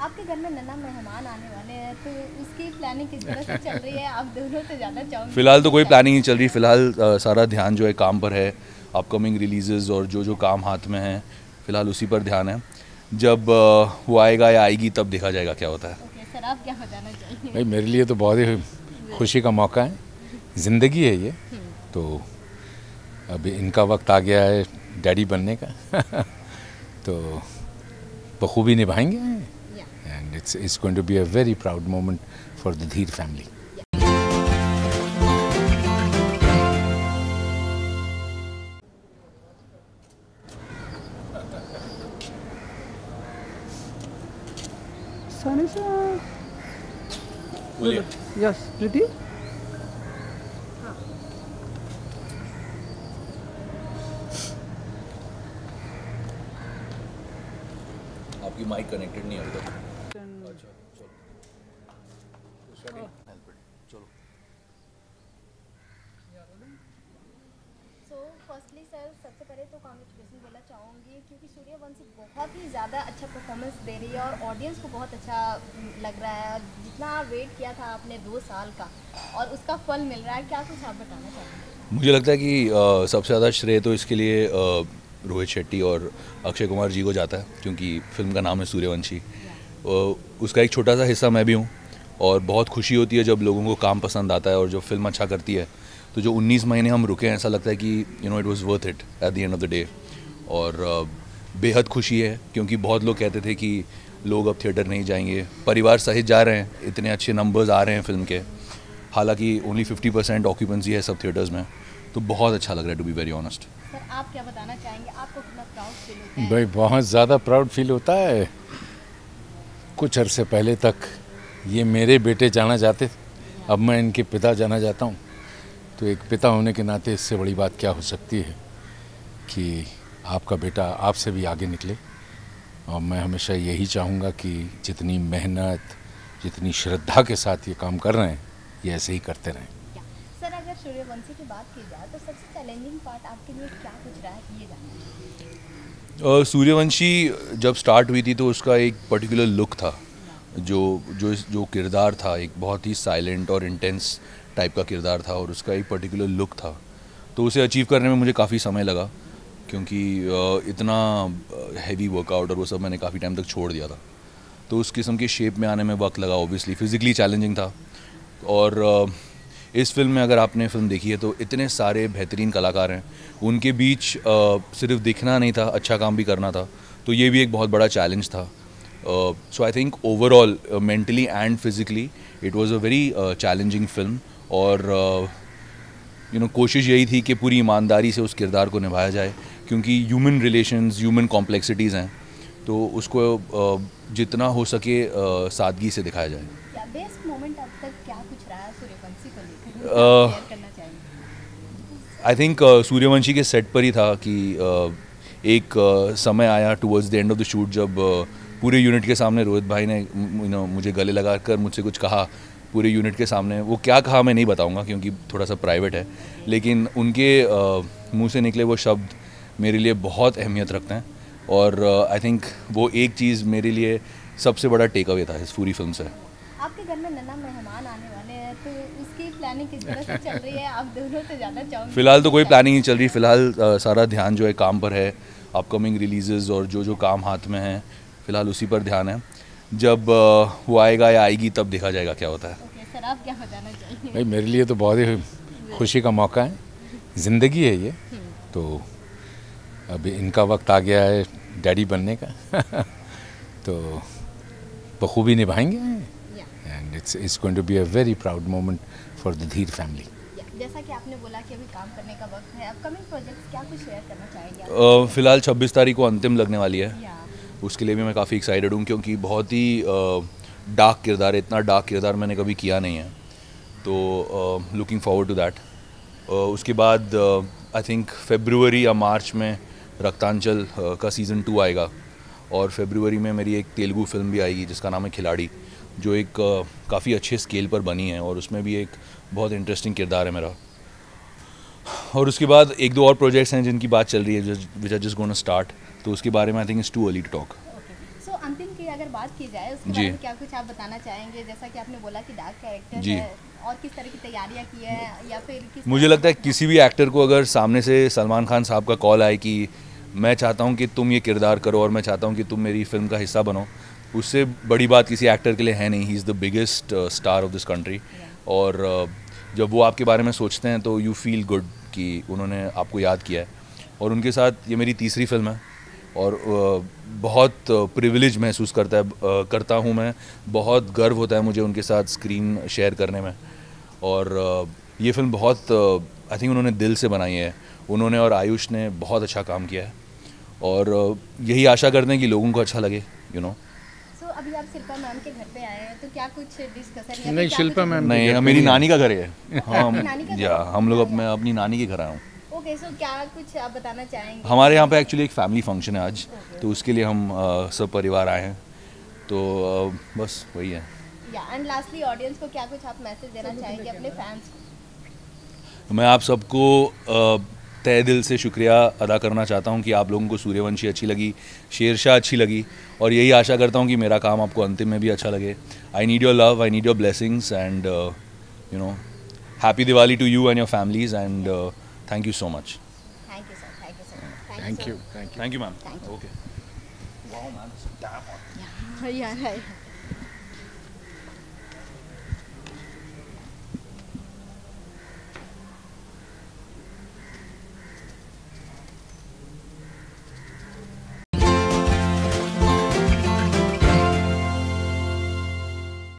आपके घर में नन्ना मेहमान आने वाले हैं तो उसकी प्लानिंग किस तरह से चल रही है? आप दोनों से जानना चाहूँगी फ़िलहाल तो कोई प्लानिंग नहीं चल रही। फ़िलहाल सारा ध्यान जो है काम पर है अपकमिंग रिलीजेज और जो जो काम हाथ में है फ़िलहाल उसी पर ध्यान है। जब वो आएगा या आएगी तब देखा जाएगा क्या होता है। ओके सर आप क्या बताना चाहेंगे? भाई मेरे लिए तो बहुत ही खुशी का मौका है। ज़िंदगी है ये। तो अभी इनका वक्त आ गया है डैडी बनने का। तो बखूबी निभाएँगे। And it's it's going to be a very proud moment for the Dhir family Sanisha. Yes, Priti. आपकी माइक कनेक्टेड नहीं है अभी तक सो फर्स्टली सर सबसे पहले तो कॉन्ग्रेचुलेसन बोलना चाहूँगी क्योंकि सूर्यवंशी बहुत ही ज़्यादा अच्छा परफॉर्मेंस दे रही है और ऑडियंस को बहुत अच्छा लग रहा है। और जितना वेट किया था आपने दो साल का और उसका फल मिल रहा है क्या कुछ आप बताना चाहेंगे? मुझे लगता है कि अ, सबसे ज़्यादा श्रेय तो इसके लिए रोहित शेट्टी और अक्षय कुमार जी को जाता है क्योंकि फ़िल्म का नाम है सूर्यवंशी। उसका एक छोटा सा हिस्सा मैं भी हूँ। और बहुत खुशी होती है जब लोगों को काम पसंद आता है और जब फ़िल्म अच्छा करती है। तो जो 19 महीने हम रुके हैं ऐसा लगता है कि you know it was worth it at the end of the day और बेहद खुशी है क्योंकि बहुत लोग कहते थे कि लोग अब थिएटर नहीं जाएँगे। परिवार सहित जा रहे हैं इतने अच्छे नंबर्स आ रहे हैं फ़िल्म के। हालाँकि ओनली 50 परसेंट ऑक्यूपेंसी है सब थिएटर्स में। तो बहुत अच्छा लग रहा है to be very honest sir आप क्या बताना चाहेंगे? आपको कितना प्राउड फील होता है? भाई बहुत ज़्यादा प्राउड फील होता है। कुछ अरसे पहले तक ये मेरे बेटे जाना चाहते थे। अब मैं इनके पिता जाना चाहता हूँ। तो एक पिता होने के नाते इससे बड़ी बात क्या हो सकती है कि आपका बेटा आपसे भी आगे निकले। और मैं हमेशा यही चाहूँगा कि जितनी मेहनत जितनी श्रद्धा के साथ ये काम कर रहे हैं ये ऐसे ही करते रहें। सर अगर सूर्यवंशी की बात की जाए तो सबसे चैलेंजिंग पार्ट आपके लिए क्या कुछ रहा है ये जानना सूर्यवंशी जब स्टार्ट हुई थी तो उसका एक पर्टिकुलर लुक था। जो जो इस, जो किरदार था, एक बहुत ही साइलेंट और इंटेंस टाइप का किरदार था और उसका एक पर्टिकुलर लुक था। तो उसे अचीव करने में मुझे काफ़ी समय लगा, क्योंकि इतना हैवी वर्कआउट और वो सब मैंने काफ़ी टाइम तक छोड़ दिया था। तो उस किस्म के शेप में आने में वक्त लगा ऑब्वियसली फिज़िकली चैलेंजिंग था। और इस फ़िल्म में अगर आपने फ़िल्म देखी है तो इतने सारे बेहतरीन कलाकार हैं। उनके बीच सिर्फ़ दिखना नहीं था अच्छा काम भी करना था। तो ये भी एक बहुत बड़ा चैलेंज था। So I think overall mentally and physically it was a very challenging film और यू नो कोशिश यही थी कि पूरी ईमानदारी से उस किरदार को निभाया जाए क्योंकि ह्यूमन रिलेशंस ह्यूमन कॉम्प्लेक्सिटीज़ हैं तो उसको जितना हो सके सादगी से दिखाया जाए। बेस्ट मोमेंट अब तक क्या कुछ रहा सूर्यवंशी को लेकर? अह, शेयर करना चाहेंगे? आई थिंक सूर्यवंशी के सेट पर ही था कि uh, एक uh, समय आया towards the end of the shoot जब uh, पूरे यूनिट के सामने रोहित भाई ने यू नो मुझे गले लगा कर मुझसे कुछ कहा। पूरे यूनिट के सामने वो क्या कहा मैं नहीं बताऊँगा क्योंकि थोड़ा सा प्राइवेट है। लेकिन उनके मुँह से निकले वो शब्द मेरे लिए बहुत अहमियत रखते हैं। और आई थिंक वो एक चीज़ मेरे लिए सबसे बड़ा टेक अवे था इस पूरी फ़िल्म से। आपके घर में नन्ना मेहमान आने वाले हैं तो उसकी प्लानिंग किस तरह से चल रही है? आप दोनों से चाहूँगी फ़िलहाल तो कोई प्लानिंग नहीं चल रही। फ़िलहाल सारा ध्यान जो है काम पर है। अपकमिंग रिलीजेज और जो जो काम हाथ में है फ़िलहाल उसी पर ध्यान है। जब वो आएगा या आएगी तब देखा जाएगा क्या होता है। ओके सर आप क्या बताना चाहेंगे? भाई मेरे लिए तो बहुत ही खुशी का मौका है। ज़िंदगी है ये। तो अभी इनका वक्त आ गया है डैडी बनने का। तो बखूबी निभाएँगे। And it's it's going to be a very proud moment for the Dheer family जैसा कि आपने बोला कि अभी काम करने का वक्त है अपकमिंग प्रोजेक्ट्स क्या कुछ शेयर करना चाहेंगे? फ़िलहाल 26 तारीख को अंतिम लगने वाली है। या उसके लिए भी मैं काफ़ी एक्साइटेड हूँ क्योंकि बहुत ही डार्क किरदार है। इतना डार्क किरदार मैंने कभी किया नहीं है। तो लुकिंग फॉरवर्ड टू दैट उसके बाद आई थिंक फेब्रुवरी या मार्च में रक्तांचल का सीज़न टू आएगा। और फेब्रुवरी में मेरी एक तेलुगु फ़िल्म भी आएगी जिसका नाम है खिलाड़ी, जो एक काफ़ी अच्छे स्केल पर बनी है और उसमें भी एक बहुत इंटरेस्टिंग किरदार है मेरा। और उसके बाद एक दो और प्रोजेक्ट्स हैं जिनकी बात चल रही है which are just gonna start तो उसके बारे में I think it's too early to talk Antim की अगर बात की जाए उसके जी। बारे में क्या कुछ आप बताना चाहेंगे? जैसा कि आपने बोला कि डार्क कैरेक्टर जी। है और किस तरह की तैयारियाँ की है या फिर किस मुझे लगता है किसी भी एक्टर को अगर सामने से सलमान खान साहब का कॉल आए कि मैं चाहता हूँ कि तुम ये किरदार करो और मैं चाहता हूँ कि तुम मेरी फ़िल्म का हिस्सा बनो उससे बड़ी बात किसी एक्टर के लिए है नहीं। He is the biggest star of this country और uh, जब वो आपके बारे में सोचते हैं तो यू फील गुड कि उन्होंने आपको याद किया है। और उनके साथ ये मेरी तीसरी फ़िल्म है और बहुत प्रिविलेज महसूस करता है करता हूँ मैं। बहुत गर्व होता है मुझे उनके साथ स्क्रीन शेयर करने में। और ये फ़िल्म बहुत आई थिंक उन्होंने दिल से बनाई है। उन्होंने और आयुष ने बहुत अच्छा काम किया है। और यही आशा करते हैं कि लोगों को अच्छा लगे यू you नो सो अभी आप शिल्पा मैम के घर पे आए हैं तो क्या कुछ डिस्कशन नहीं, शिल्पा मैम नहीं मेरी नानी का घर है। हाँ नानी का घर? या हम लोग अब मैं अपनी नानी के घर आया हूँ। ओके सो क्या कुछ आप बताना चाहेंगे? हमारे यहाँ पे एक्चुअली एक फैमिली फ़ंक्शन है आज तो उसके लिए हम सब परिवार आए हैं। तो बस वही है। एंड लास्टली ऑडियंस को क्या कुछ आप मैसेज देना चाहेंगे अपने फैंस को? मैं आप सबको तहे दिल से शुक्रिया अदा करना चाहता हूँ कि आप लोगों को सूर्यवंशी अच्छी लगी शेरशाह अच्छी लगी और यही आशा करता हूँ कि मेरा काम आपको अंतिम में भी अच्छा लगे। I need your love I need your blessings and you know happy Diwali to you and your families and thank you so much thank you thank you thank you thank you thank you ma'am Thank you. Okay या